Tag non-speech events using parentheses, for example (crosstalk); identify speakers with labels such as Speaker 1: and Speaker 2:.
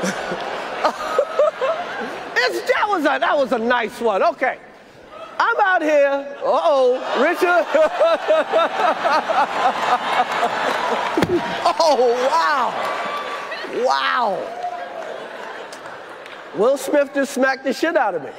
Speaker 1: (laughs) that, was a, that was a nice one. Okay. I'm out here. Uh oh, Richard. (laughs) oh, wow. Wow. Will Smith just smacked the shit out of me.